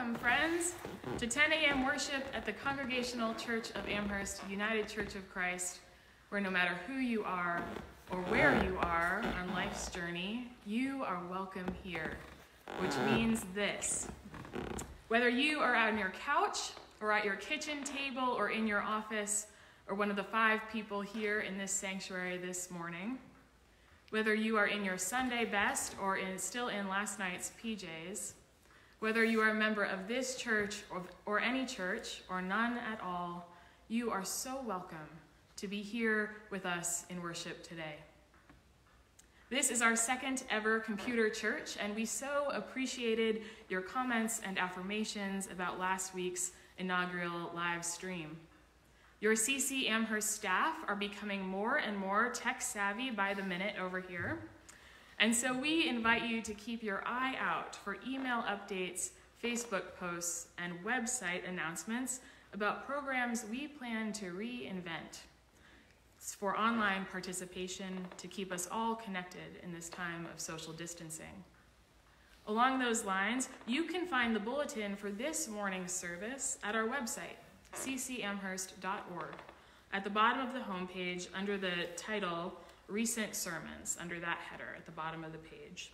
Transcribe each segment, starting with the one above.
Welcome, friends, to 10 a.m. worship at the Congregational Church of Amherst United Church of Christ, where no matter who you are or where you are on life's journey, you are welcome here, which means this. Whether you are on your couch or at your kitchen table or in your office, or one of the five people here in this sanctuary this morning, whether you are in your Sunday best or in, still in last night's PJs, whether you are a member of this church or, or any church or none at all, you are so welcome to be here with us in worship today. This is our second ever computer church, and we so appreciated your comments and affirmations about last week's inaugural live stream. Your CC Amherst staff are becoming more and more tech savvy by the minute over here. And so we invite you to keep your eye out for email updates, Facebook posts, and website announcements about programs we plan to reinvent for online participation to keep us all connected in this time of social distancing. Along those lines, you can find the bulletin for this morning's service at our website, ccamherst.org. At the bottom of the homepage, under the title Recent Sermons, under that header at the bottom of the page.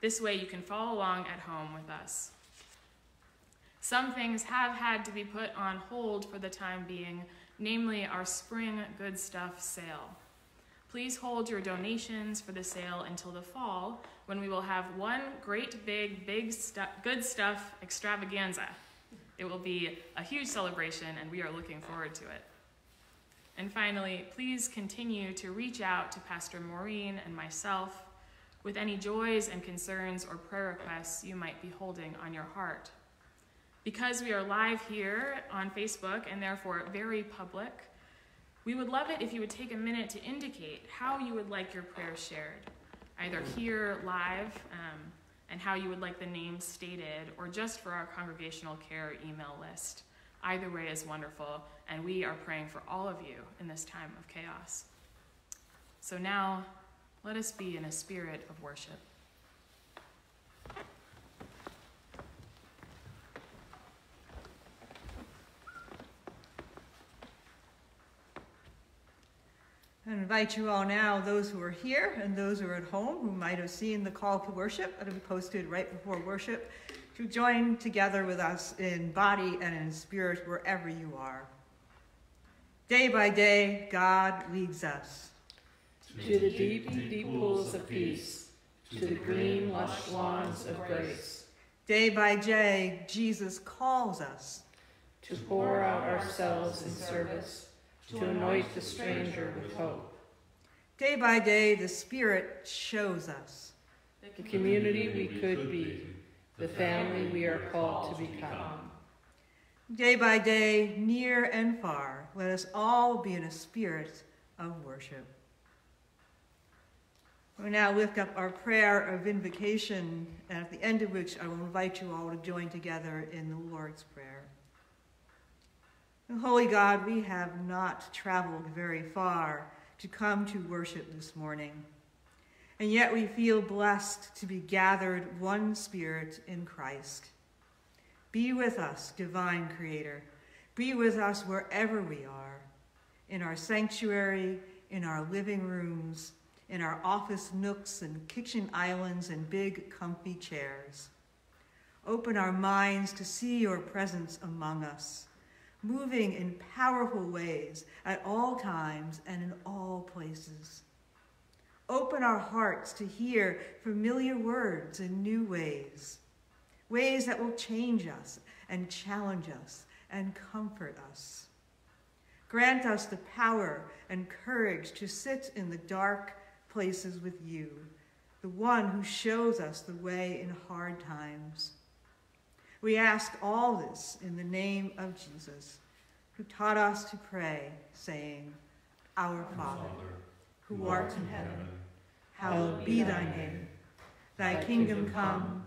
This way you can follow along at home with us. Some things have had to be put on hold for the time being, namely our spring good stuff sale. Please hold your donations for the sale until the fall when we will have one great big, big stu- good stuff extravaganza. It will be a huge celebration, and we are looking forward to it. And finally, please continue to reach out to Pastor Maureen and myself with any joys and concerns or prayer requests you might be holding on your heart. Because we are live here on Facebook and therefore very public, we would love it if you would take a minute to indicate how you would like your prayers shared, either here live um, and how you would like the name stated, or just for our congregational care email list. Either way is wonderful, and we are praying for all of you in this time of chaos. So now, let us be in a spirit of worship. I invite you all now, those who are here and those who are at home who might have seen the call to worship that will be posted right before worship, to join together with us in body and in spirit wherever you are. Day by day, God leads us. To the deep, deep pools of peace, to the green, lush lawns of grace. Day by day, Jesus calls us. To pour out ourselves in service to anoint the stranger with hope. Day by day, the Spirit shows us the community we could be, the family we are called to become. Day by day, near and far, let us all be in a spirit of worship. We now lift up our prayer of invocation, and at the end of which I will invite you all to join together in the Lord's Prayer. Holy God, we have not traveled very far to come to worship this morning. And yet we feel blessed to be gathered one spirit in Christ. Be with us, divine creator. Be with us wherever we are, in our sanctuary, in our living rooms, in our office nooks and kitchen islands and big comfy chairs. Open our minds to see your presence among us moving in powerful ways at all times and in all places. Open our hearts to hear familiar words in new ways, ways that will change us and challenge us and comfort us. Grant us the power and courage to sit in the dark places with you, the one who shows us the way in hard times. We ask all this in the name of Jesus, who taught us to pray, saying, Our Father, who art in heaven, hallowed be thy name. Thy kingdom come,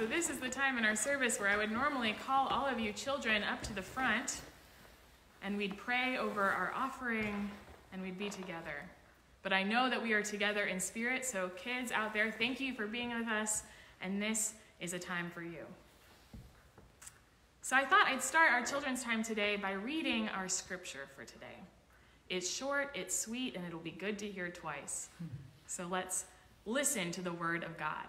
So, this is the time in our service where I would normally call all of you children up to the front and we'd pray over our offering and we'd be together. But I know that we are together in spirit, so kids out there, thank you for being with us, and this is a time for you. So, I thought I'd start our children's time today by reading our scripture for today. It's short, it's sweet, and it'll be good to hear twice. So, let's listen to the word of God.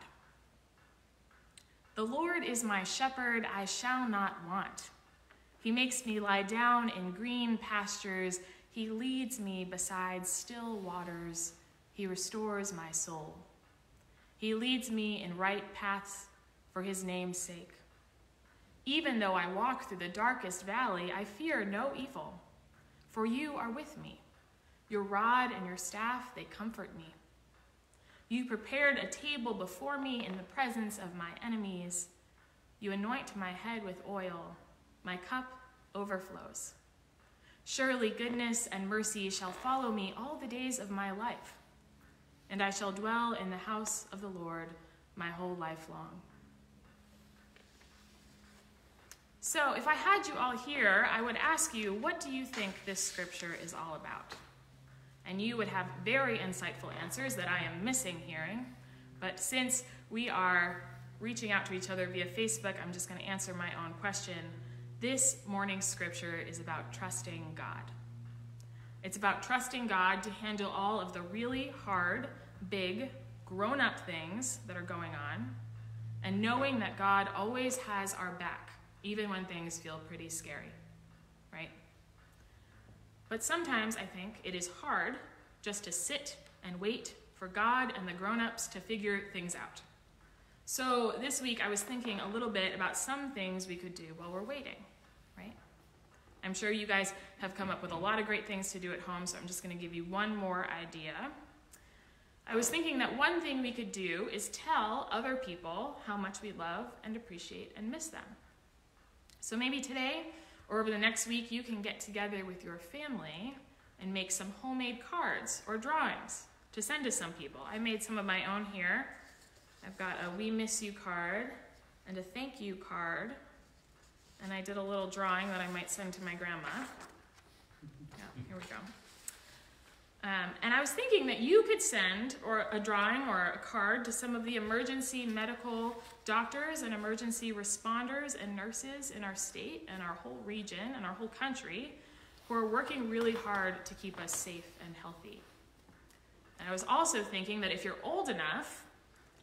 The Lord is my shepherd, I shall not want. He makes me lie down in green pastures. He leads me beside still waters. He restores my soul. He leads me in right paths for his name's sake. Even though I walk through the darkest valley, I fear no evil, for you are with me. Your rod and your staff, they comfort me. You prepared a table before me in the presence of my enemies. You anoint my head with oil. My cup overflows. Surely goodness and mercy shall follow me all the days of my life, and I shall dwell in the house of the Lord my whole life long. So, if I had you all here, I would ask you, what do you think this scripture is all about? And you would have very insightful answers that I am missing hearing. But since we are reaching out to each other via Facebook, I'm just going to answer my own question. This morning's scripture is about trusting God. It's about trusting God to handle all of the really hard, big, grown up things that are going on, and knowing that God always has our back, even when things feel pretty scary. But sometimes I think it is hard just to sit and wait for God and the grown ups to figure things out. So this week I was thinking a little bit about some things we could do while we're waiting, right? I'm sure you guys have come up with a lot of great things to do at home, so I'm just going to give you one more idea. I was thinking that one thing we could do is tell other people how much we love and appreciate and miss them. So maybe today or over the next week, you can get together with your family and make some homemade cards or drawings to send to some people. I made some of my own here. I've got a We Miss You card and a thank you card. And I did a little drawing that I might send to my grandma. Yeah, here we go. Um, and I was thinking that you could send or a drawing or a card to some of the emergency medical doctors and emergency responders and nurses in our state and our whole region and our whole country who are working really hard to keep us safe and healthy. And I was also thinking that if you're old enough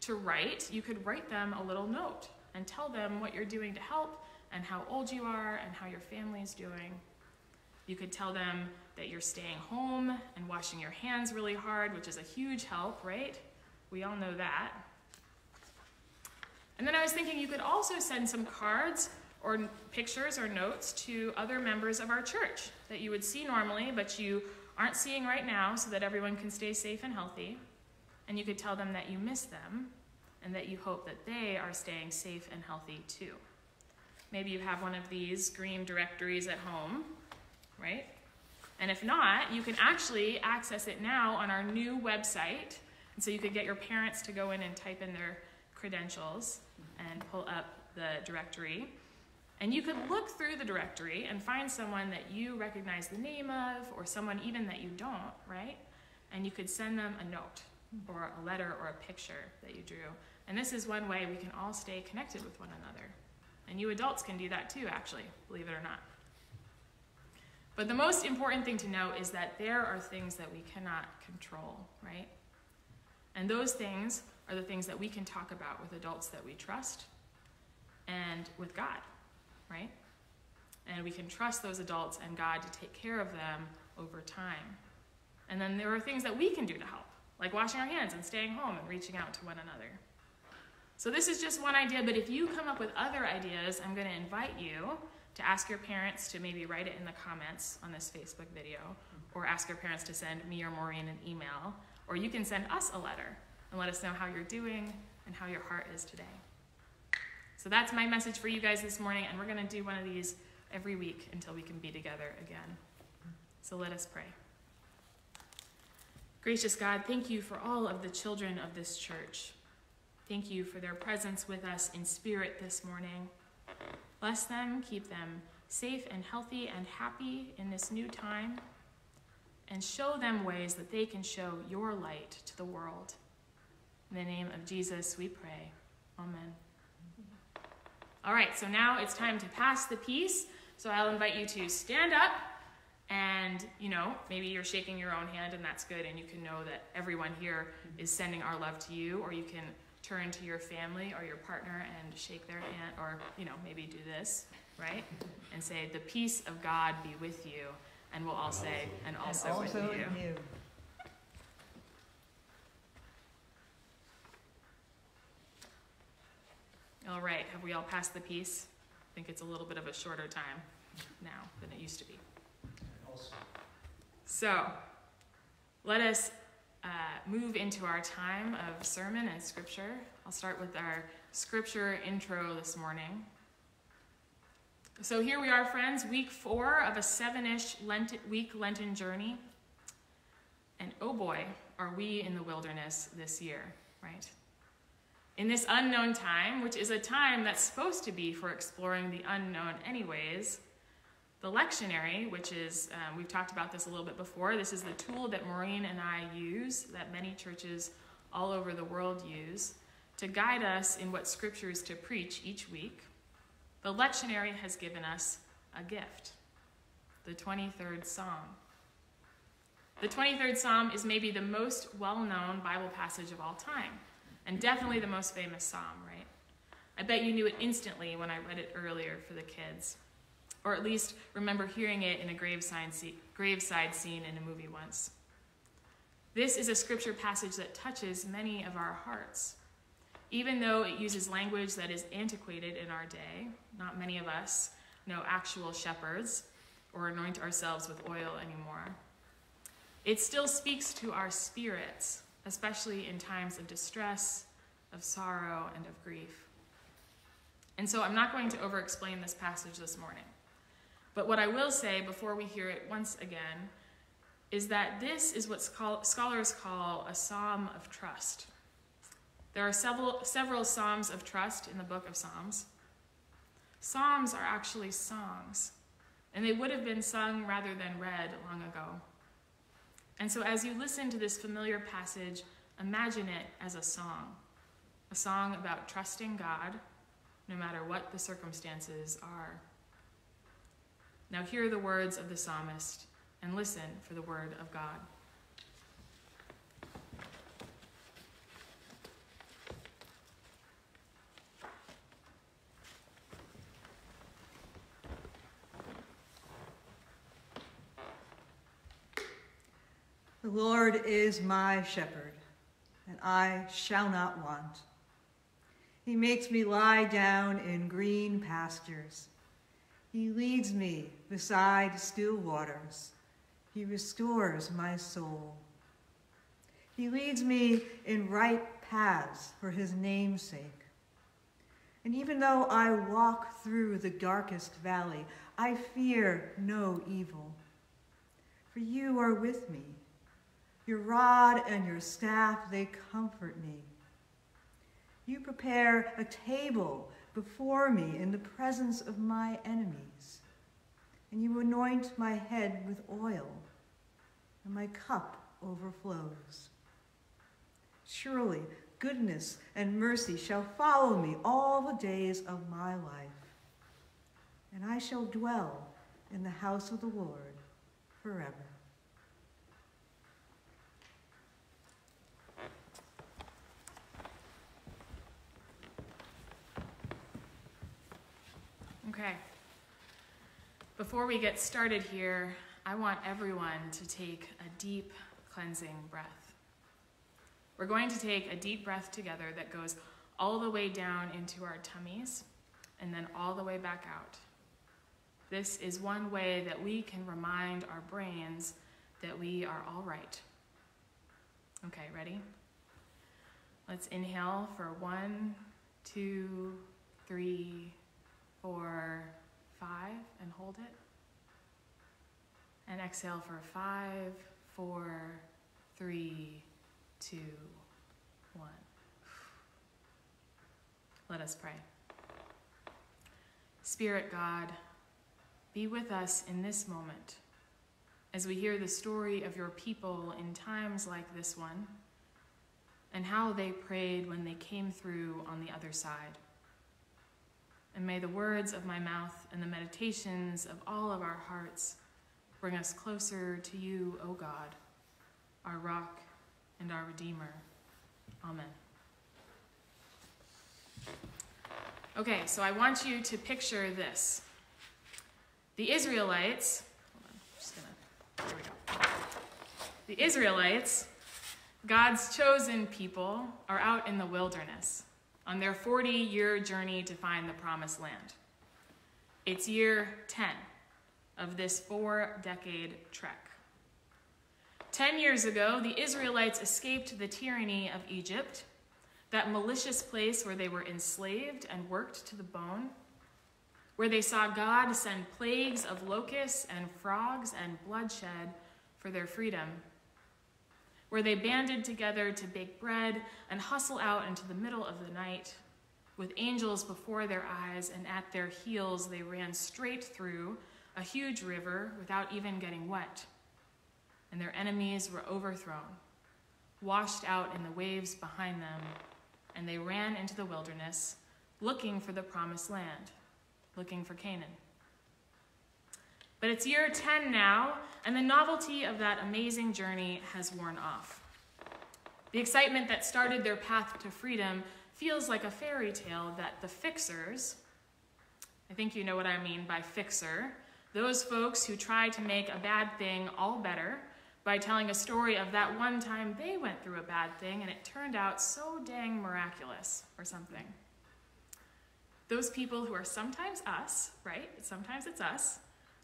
to write, you could write them a little note and tell them what you're doing to help and how old you are and how your family's doing. You could tell them that you're staying home and washing your hands really hard, which is a huge help, right? We all know that. And then I was thinking you could also send some cards or pictures or notes to other members of our church that you would see normally, but you aren't seeing right now so that everyone can stay safe and healthy. And you could tell them that you miss them and that you hope that they are staying safe and healthy too. Maybe you have one of these green directories at home, right? And if not, you can actually access it now on our new website. And so you could get your parents to go in and type in their credentials and pull up the directory. And you could look through the directory and find someone that you recognize the name of, or someone even that you don't, right? And you could send them a note, or a letter, or a picture that you drew. And this is one way we can all stay connected with one another. And you adults can do that too, actually, believe it or not. But the most important thing to know is that there are things that we cannot control, right? And those things are the things that we can talk about with adults that we trust and with God, right? And we can trust those adults and God to take care of them over time. And then there are things that we can do to help, like washing our hands and staying home and reaching out to one another. So, this is just one idea, but if you come up with other ideas, I'm going to invite you to ask your parents to maybe write it in the comments on this Facebook video, mm-hmm. or ask your parents to send me or Maureen an email, or you can send us a letter and let us know how you're doing and how your heart is today. So that's my message for you guys this morning, and we're going to do one of these every week until we can be together again. So let us pray. Gracious God, thank you for all of the children of this church. Thank you for their presence with us in spirit this morning. Bless them, keep them safe and healthy and happy in this new time, and show them ways that they can show your light to the world. In the name of Jesus, we pray. Amen. All right, so now it's time to pass the peace. So I'll invite you to stand up and, you know, maybe you're shaking your own hand and that's good, and you can know that everyone here is sending our love to you, or you can turn to your family or your partner and shake their hand, or, you know, maybe do this, right? And say, The peace of God be with you. And we'll all say, And also, and with you. you. All right, have we all passed the peace? I think it's a little bit of a shorter time now than it used to be. So, let us uh, move into our time of sermon and scripture. I'll start with our scripture intro this morning. So, here we are, friends, week four of a seven ish Lent- week Lenten journey. And oh boy, are we in the wilderness this year, right? In this unknown time, which is a time that's supposed to be for exploring the unknown, anyways, the lectionary, which is, um, we've talked about this a little bit before, this is the tool that Maureen and I use, that many churches all over the world use, to guide us in what scripture is to preach each week. The lectionary has given us a gift the 23rd Psalm. The 23rd Psalm is maybe the most well known Bible passage of all time, and definitely the most famous psalm, right? I bet you knew it instantly when I read it earlier for the kids or at least remember hearing it in a graveside, scene in a movie once. This is a scripture passage that touches many of our hearts. Even though it uses language that is antiquated in our day, not many of us know actual shepherds or anoint ourselves with oil anymore. It still speaks to our spirits, especially in times of distress, of sorrow, and of grief. And so I'm not going to over explain this passage this morning. But what I will say before we hear it once again is that this is what scholars call a psalm of trust. There are several, several psalms of trust in the book of Psalms. Psalms are actually songs, and they would have been sung rather than read long ago. And so, as you listen to this familiar passage, imagine it as a song a song about trusting God no matter what the circumstances are. Now hear the words of the psalmist and listen for the word of God. The Lord is my shepherd, and I shall not want. He makes me lie down in green pastures. He leads me beside still waters. He restores my soul. He leads me in right paths for his name's sake. And even though I walk through the darkest valley, I fear no evil. For you are with me. Your rod and your staff, they comfort me. You prepare a table before me in the presence of my enemies. And you anoint my head with oil, and my cup overflows. Surely goodness and mercy shall follow me all the days of my life, and I shall dwell in the house of the Lord forever. Okay. Before we get started here, I want everyone to take a deep cleansing breath. We're going to take a deep breath together that goes all the way down into our tummies and then all the way back out. This is one way that we can remind our brains that we are all right. Okay, ready? Let's inhale for one, two, three, four, five, and hold it. And exhale for five, four, three, two, one. Let us pray. Spirit God, be with us in this moment as we hear the story of your people in times like this one and how they prayed when they came through on the other side. And may the words of my mouth and the meditations of all of our hearts bring us closer to you, O God, our rock and our Redeemer. Amen. Okay, so I want you to picture this. The Israelites, on, gonna. The Israelites, God's chosen people, are out in the wilderness on their 40 year journey to find the promised land. It's year 10 of this four decade trek. Ten years ago, the Israelites escaped the tyranny of Egypt that malicious place where they were enslaved and worked to the bone, where they saw God send plagues of locusts and frogs and bloodshed for their freedom, where they banded together to bake bread and hustle out into the middle of the night. With angels before their eyes and at their heels, they ran straight through a huge river without even getting wet. And their enemies were overthrown, washed out in the waves behind them and they ran into the wilderness looking for the promised land, looking for Canaan. But it's year 10 now, and the novelty of that amazing journey has worn off. The excitement that started their path to freedom feels like a fairy tale that the fixers, I think you know what I mean by fixer, those folks who try to make a bad thing all better by telling a story of that one time they went through a bad thing and it turned out so dang miraculous or something. Those people who are sometimes us, right? Sometimes it's us,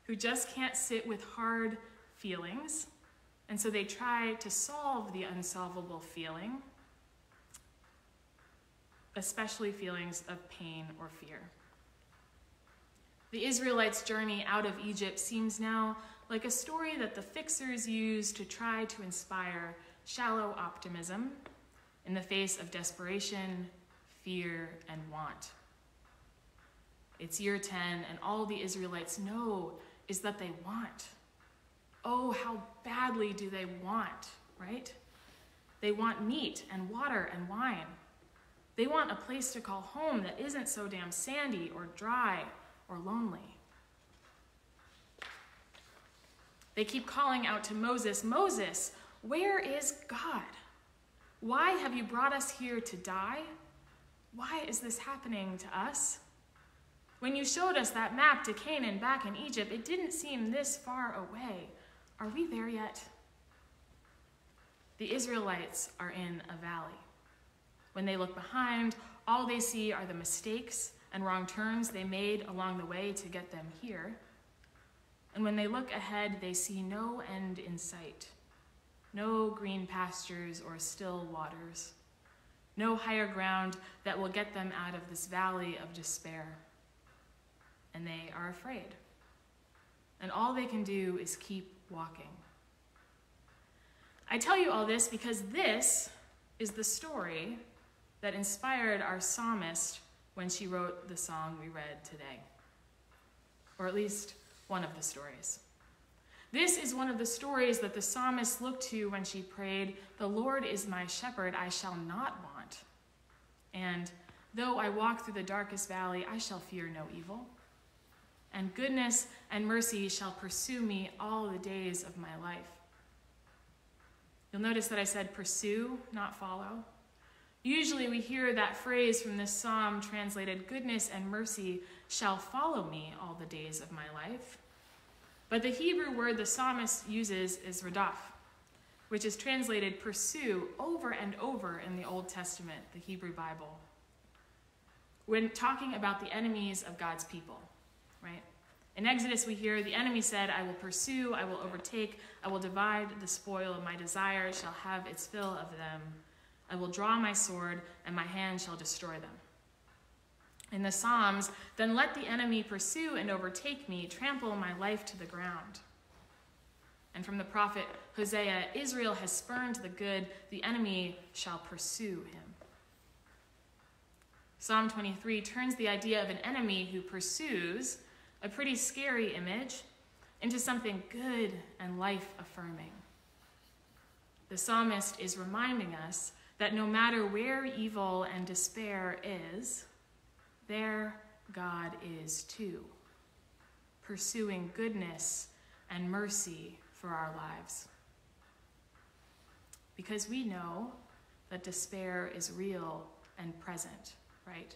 who just can't sit with hard feelings, and so they try to solve the unsolvable feeling, especially feelings of pain or fear. The Israelites' journey out of Egypt seems now like a story that the fixers use to try to inspire shallow optimism in the face of desperation, fear, and want. It's year 10, and all the Israelites know is that they want. Oh, how badly do they want, right? They want meat and water and wine. They want a place to call home that isn't so damn sandy or dry or lonely. They keep calling out to Moses, Moses, where is God? Why have you brought us here to die? Why is this happening to us? When you showed us that map to Canaan back in Egypt, it didn't seem this far away. Are we there yet? The Israelites are in a valley. When they look behind, all they see are the mistakes and wrong turns they made along the way to get them here. And when they look ahead, they see no end in sight no green pastures or still waters, no higher ground that will get them out of this valley of despair. And they are afraid. And all they can do is keep walking. I tell you all this because this is the story that inspired our psalmist when she wrote the song we read today. Or at least one of the stories. This is one of the stories that the psalmist looked to when she prayed, The Lord is my shepherd, I shall not want. And though I walk through the darkest valley, I shall fear no evil. And goodness and mercy shall pursue me all the days of my life. You'll notice that I said pursue, not follow. Usually we hear that phrase from this psalm translated, Goodness and mercy shall follow me all the days of my life. But the Hebrew word the psalmist uses is radaf, which is translated pursue over and over in the Old Testament, the Hebrew Bible, when talking about the enemies of God's people, right? In Exodus, we hear the enemy said, I will pursue, I will overtake, I will divide the spoil, my desire shall have its fill of them I will draw my sword, and my hand shall destroy them. In the Psalms, then let the enemy pursue and overtake me, trample my life to the ground. And from the prophet Hosea, Israel has spurned the good, the enemy shall pursue him. Psalm 23 turns the idea of an enemy who pursues, a pretty scary image, into something good and life affirming. The psalmist is reminding us that no matter where evil and despair is, there God is too, pursuing goodness and mercy for our lives. Because we know that despair is real and present, right?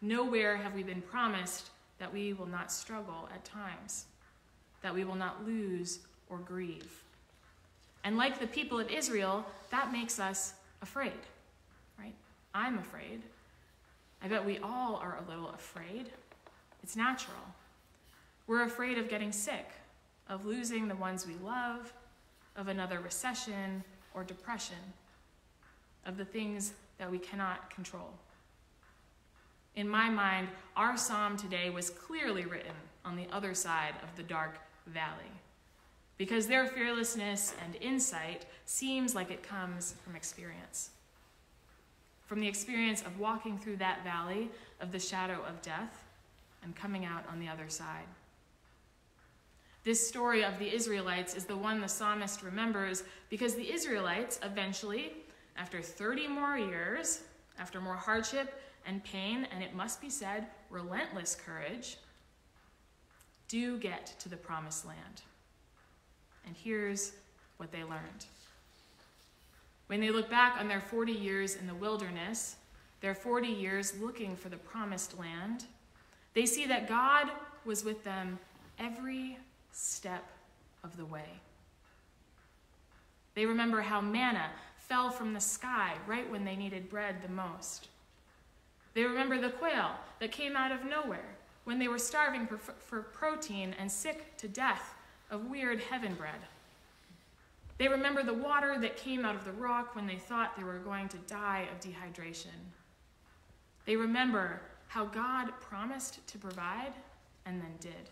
Nowhere have we been promised that we will not struggle at times, that we will not lose or grieve. And like the people of Israel, that makes us afraid, right? I'm afraid. I bet we all are a little afraid. It's natural. We're afraid of getting sick, of losing the ones we love, of another recession or depression, of the things that we cannot control. In my mind, our psalm today was clearly written on the other side of the dark valley, because their fearlessness and insight seems like it comes from experience. From the experience of walking through that valley of the shadow of death and coming out on the other side. This story of the Israelites is the one the psalmist remembers because the Israelites eventually, after 30 more years, after more hardship and pain, and it must be said, relentless courage, do get to the promised land. And here's what they learned. When they look back on their 40 years in the wilderness, their 40 years looking for the promised land, they see that God was with them every step of the way. They remember how manna fell from the sky right when they needed bread the most. They remember the quail that came out of nowhere when they were starving for, for protein and sick to death of weird heaven bread. They remember the water that came out of the rock when they thought they were going to die of dehydration. They remember how God promised to provide and then did.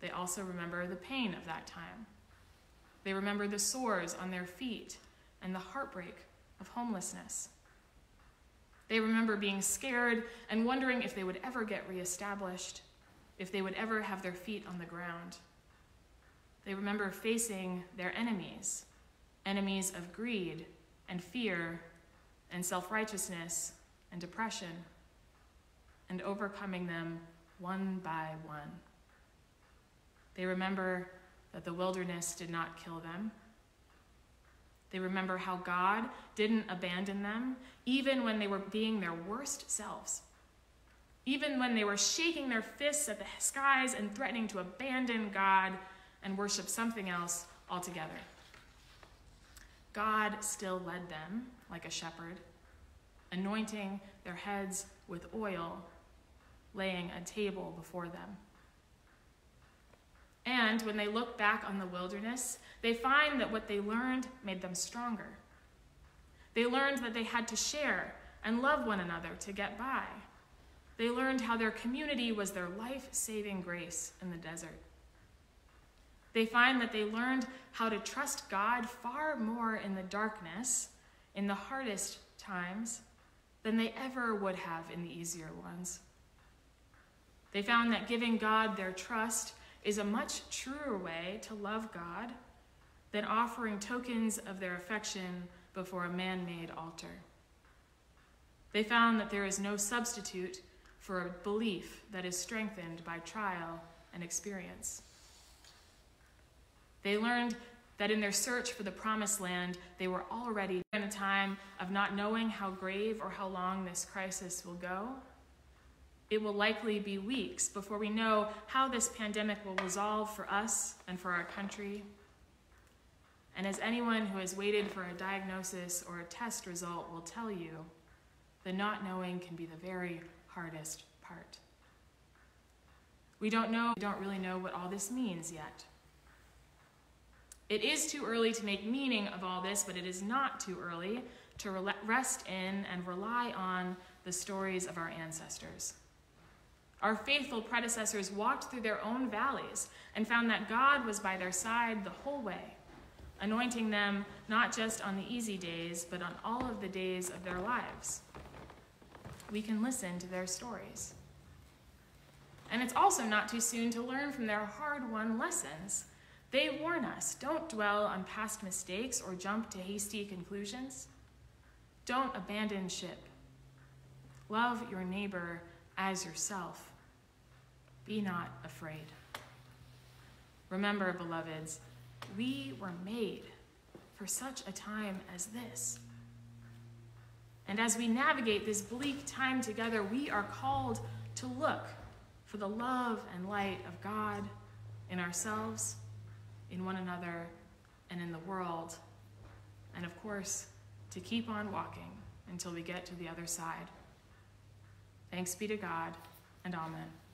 They also remember the pain of that time. They remember the sores on their feet and the heartbreak of homelessness. They remember being scared and wondering if they would ever get reestablished, if they would ever have their feet on the ground. They remember facing their enemies enemies of greed and fear and self righteousness and depression, and overcoming them one by one. They remember that the wilderness did not kill them. They remember how God didn't abandon them, even when they were being their worst selves. Even when they were shaking their fists at the skies and threatening to abandon God and worship something else altogether. God still led them like a shepherd, anointing their heads with oil, laying a table before them. And when they look back on the wilderness, they find that what they learned made them stronger. They learned that they had to share and love one another to get by. They learned how their community was their life saving grace in the desert. They find that they learned how to trust God far more in the darkness, in the hardest times, than they ever would have in the easier ones. They found that giving God their trust is a much truer way to love God than offering tokens of their affection before a man made altar. They found that there is no substitute for a belief that is strengthened by trial and experience. They learned that in their search for the promised land, they were already in a time of not knowing how grave or how long this crisis will go it will likely be weeks before we know how this pandemic will resolve for us and for our country. And as anyone who has waited for a diagnosis or a test result will tell you, the not knowing can be the very hardest part. We don't know, we don't really know what all this means yet. It is too early to make meaning of all this, but it is not too early to rest in and rely on the stories of our ancestors. Our faithful predecessors walked through their own valleys and found that God was by their side the whole way, anointing them not just on the easy days, but on all of the days of their lives. We can listen to their stories. And it's also not too soon to learn from their hard won lessons. They warn us don't dwell on past mistakes or jump to hasty conclusions. Don't abandon ship. Love your neighbor as yourself. Be not afraid. Remember, beloveds, we were made for such a time as this. And as we navigate this bleak time together, we are called to look for the love and light of God in ourselves, in one another, and in the world. And of course, to keep on walking until we get to the other side. Thanks be to God, and Amen.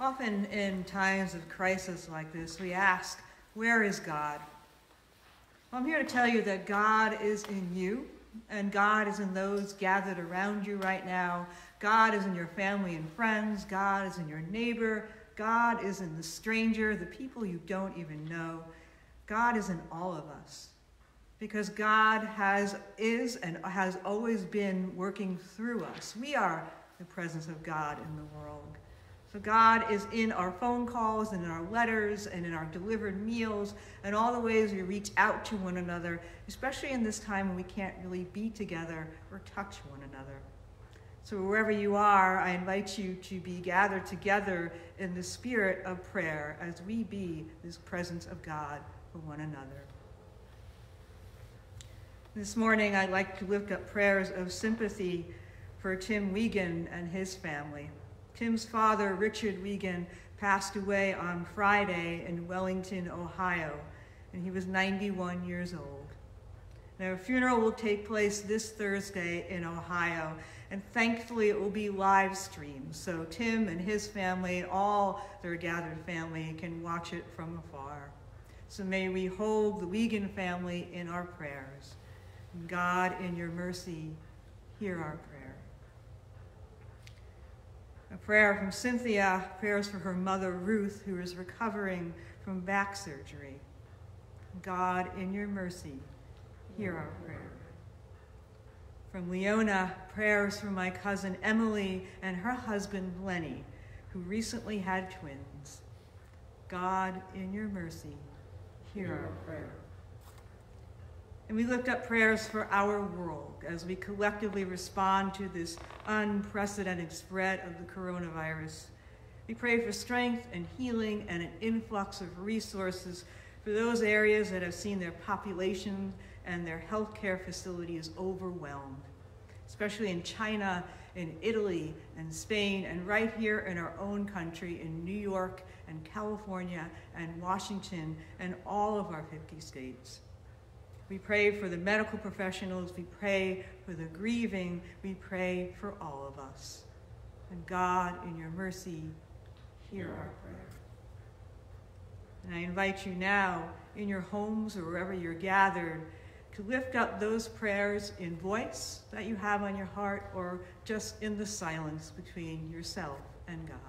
Often in times of crisis like this, we ask, Where is God? Well, I'm here to tell you that God is in you, and God is in those gathered around you right now. God is in your family and friends. God is in your neighbor. God is in the stranger, the people you don't even know. God is in all of us because God has is and has always been working through us. We are the presence of God in the world. God is in our phone calls and in our letters and in our delivered meals and all the ways we reach out to one another, especially in this time when we can't really be together or touch one another. So, wherever you are, I invite you to be gathered together in the spirit of prayer as we be this presence of God for one another. This morning, I'd like to lift up prayers of sympathy for Tim Wiegand and his family. Tim's father, Richard Wiegand, passed away on Friday in Wellington, Ohio, and he was 91 years old. Now, a funeral will take place this Thursday in Ohio, and thankfully it will be live streamed, so Tim and his family all their gathered family can watch it from afar. So may we hold the Wiegand family in our prayers. God, in your mercy, hear our prayer. A prayer from Cynthia, prayers for her mother Ruth, who is recovering from back surgery. God, in your mercy, hear our prayer. From Leona, prayers for my cousin Emily and her husband Lenny, who recently had twins. God, in your mercy, hear our prayer. And we lift up prayers for our world as we collectively respond to this unprecedented spread of the coronavirus. We pray for strength and healing and an influx of resources for those areas that have seen their population and their healthcare facilities overwhelmed, especially in China, in Italy, and Spain, and right here in our own country, in New York, and California, and Washington, and all of our 50 states. We pray for the medical professionals, we pray for the grieving, we pray for all of us. And God, in your mercy, hear our prayer. And I invite you now, in your homes or wherever you're gathered, to lift up those prayers in voice that you have on your heart or just in the silence between yourself and God.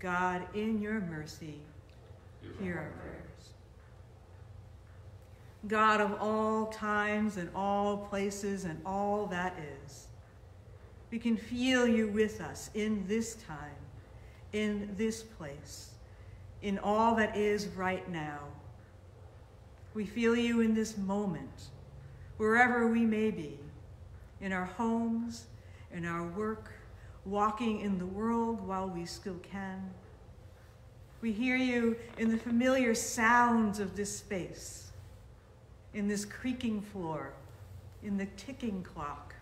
God, in your mercy, hear our prayers. God of all times and all places and all that is, we can feel you with us in this time, in this place, in all that is right now. We feel you in this moment, wherever we may be, in our homes, in our work, walking in the world while we still can. We hear you in the familiar sounds of this space, in this creaking floor, in the ticking clock,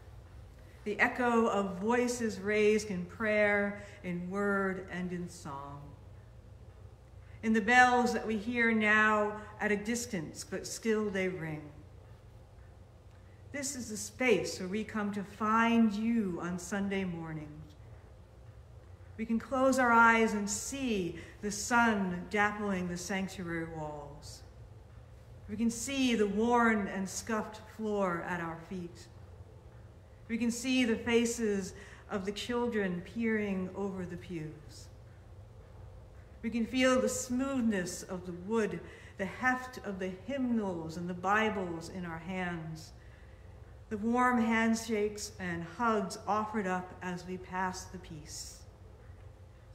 the echo of voices raised in prayer, in word, and in song. In the bells that we hear now at a distance, but still they ring. This is the space where we come to find you on Sunday morning we can close our eyes and see the sun dappling the sanctuary walls. We can see the worn and scuffed floor at our feet. We can see the faces of the children peering over the pews. We can feel the smoothness of the wood, the heft of the hymnals and the Bibles in our hands, the warm handshakes and hugs offered up as we pass the peace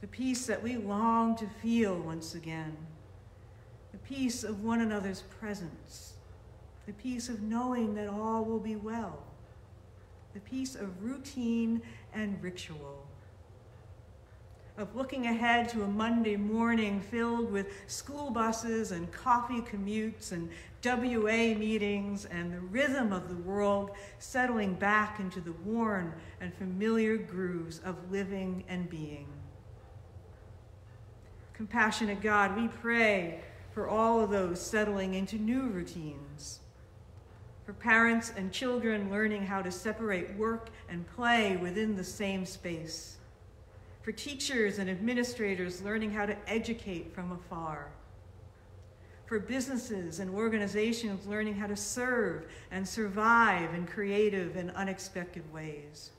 the peace that we long to feel once again, the peace of one another's presence, the peace of knowing that all will be well, the peace of routine and ritual, of looking ahead to a Monday morning filled with school buses and coffee commutes and WA meetings and the rhythm of the world settling back into the worn and familiar grooves of living and being. Compassionate God, we pray for all of those settling into new routines. For parents and children learning how to separate work and play within the same space. For teachers and administrators learning how to educate from afar. For businesses and organizations learning how to serve and survive in creative and unexpected ways.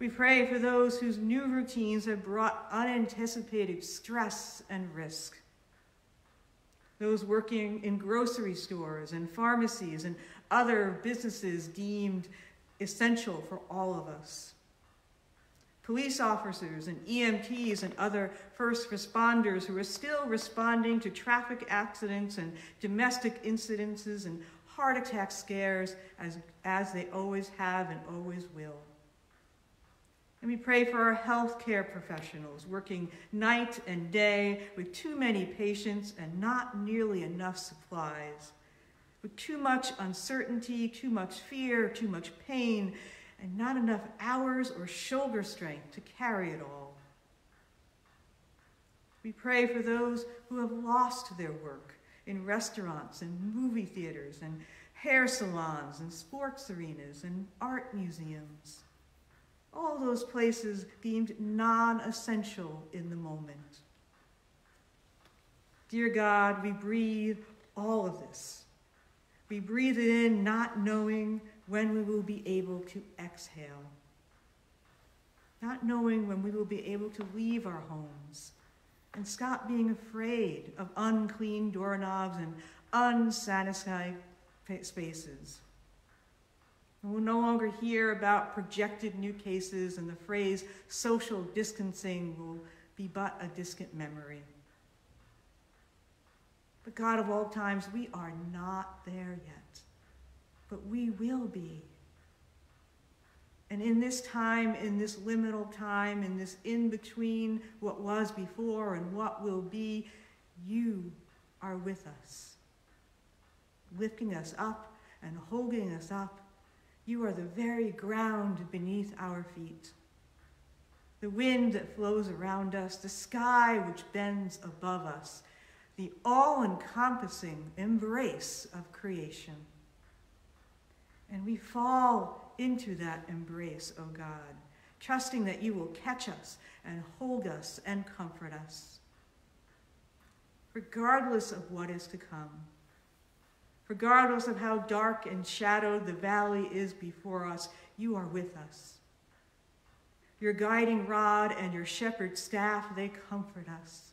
We pray for those whose new routines have brought unanticipated stress and risk. Those working in grocery stores and pharmacies and other businesses deemed essential for all of us. Police officers and EMTs and other first responders who are still responding to traffic accidents and domestic incidences and heart attack scares as, as they always have and always will. And we pray for our healthcare professionals working night and day with too many patients and not nearly enough supplies, with too much uncertainty, too much fear, too much pain, and not enough hours or shoulder strength to carry it all. We pray for those who have lost their work in restaurants and movie theaters and hair salons and sports arenas and art museums all those places deemed non essential in the moment. Dear God, we breathe all of this. We breathe it in not knowing when we will be able to exhale, not knowing when we will be able to leave our homes and stop being afraid of unclean doorknobs and unsatisfied spaces. We'll no longer hear about projected new cases, and the phrase social distancing will be but a distant memory. But God of all times, we are not there yet, but we will be. And in this time, in this liminal time, in this in between what was before and what will be, you are with us, lifting us up and holding us up you are the very ground beneath our feet. The wind that flows around us, the sky which bends above us, the all encompassing embrace of creation. And we fall into that embrace, O oh God, trusting that you will catch us and hold us and comfort us. Regardless of what is to come, Regardless of how dark and shadowed the valley is before us, you are with us. Your guiding rod and your shepherd's staff, they comfort us.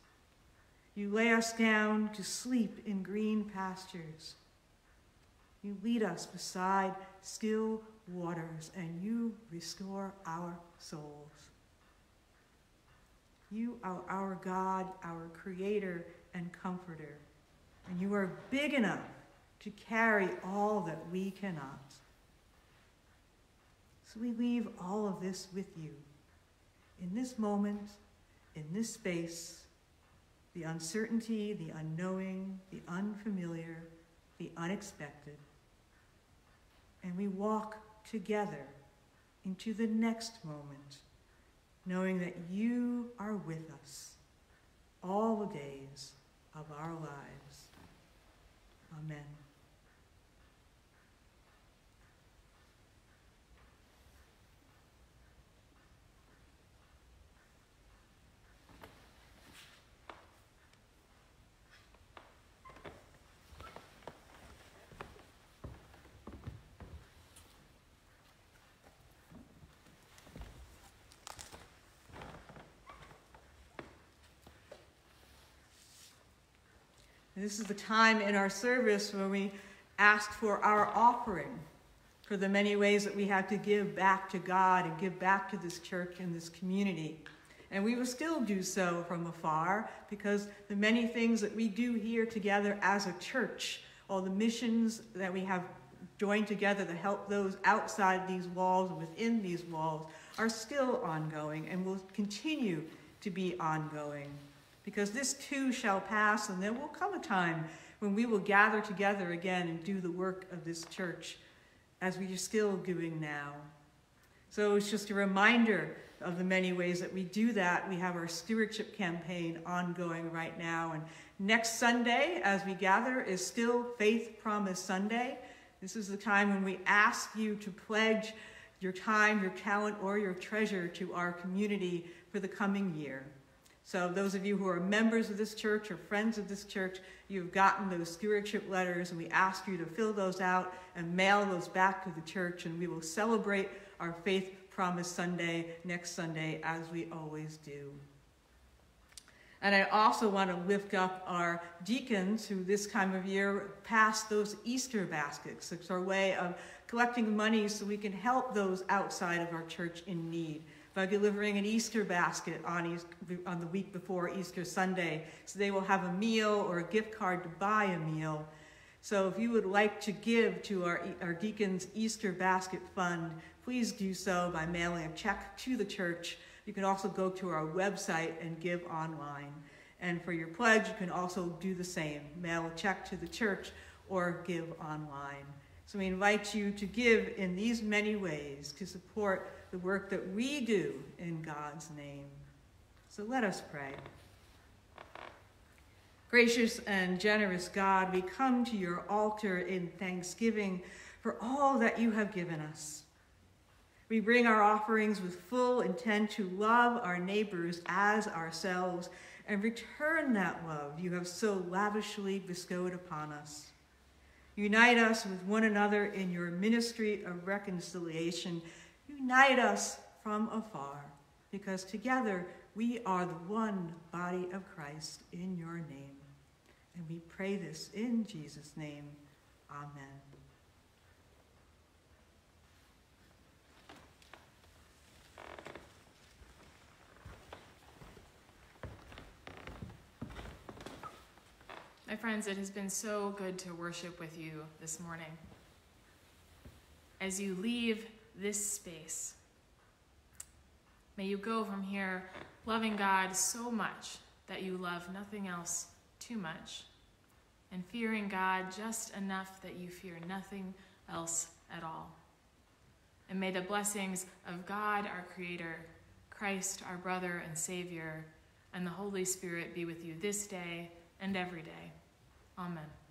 You lay us down to sleep in green pastures. You lead us beside still waters, and you restore our souls. You are our God, our creator and comforter, and you are big enough to carry all that we cannot. So we leave all of this with you in this moment, in this space, the uncertainty, the unknowing, the unfamiliar, the unexpected. And we walk together into the next moment, knowing that you are with us all the days of our lives. Amen. And this is the time in our service when we ask for our offering for the many ways that we have to give back to God and give back to this church and this community. And we will still do so from afar because the many things that we do here together as a church, all the missions that we have joined together to help those outside these walls and within these walls, are still ongoing and will continue to be ongoing because this too shall pass, and there will come a time when we will gather together again and do the work of this church as we are still doing now. So it's just a reminder of the many ways that we do that. We have our stewardship campaign ongoing right now. And next Sunday, as we gather, is still Faith Promise Sunday. This is the time when we ask you to pledge your time, your talent, or your treasure to our community for the coming year. So those of you who are members of this church or friends of this church, you've gotten those stewardship letters, and we ask you to fill those out and mail those back to the church, and we will celebrate our Faith Promise Sunday next Sunday as we always do. And I also want to lift up our deacons who this time of year pass those Easter baskets. It's our way of collecting money so we can help those outside of our church in need by delivering an Easter basket on, on the week before Easter Sunday. So they will have a meal or a gift card to buy a meal. So if you would like to give to our, our deacons Easter basket fund, please do so by mailing a check to the church you can also go to our website and give online. And for your pledge, you can also do the same mail a check to the church or give online. So we invite you to give in these many ways to support the work that we do in God's name. So let us pray. Gracious and generous God, we come to your altar in thanksgiving for all that you have given us. We bring our offerings with full intent to love our neighbors as ourselves and return that love you have so lavishly bestowed upon us. Unite us with one another in your ministry of reconciliation. Unite us from afar, because together we are the one body of Christ in your name. And we pray this in Jesus' name. Amen. My friends, it has been so good to worship with you this morning. As you leave this space, may you go from here loving God so much that you love nothing else too much, and fearing God just enough that you fear nothing else at all. And may the blessings of God, our Creator, Christ, our brother and Savior, and the Holy Spirit be with you this day and every day. Amen.